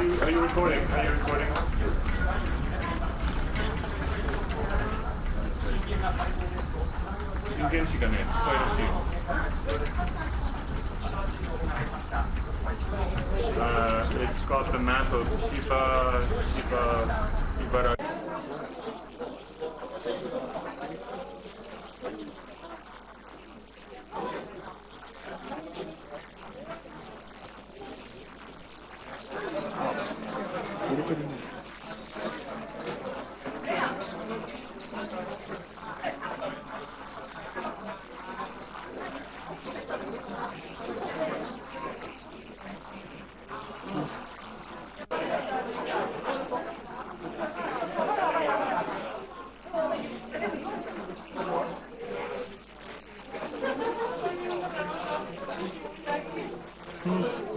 Are you, are you recording? Are you recording? 人間値がね、近いらしいよ。Uh, it's called the map of Shiba, Shiba, Shibara. 売れてるねう。ん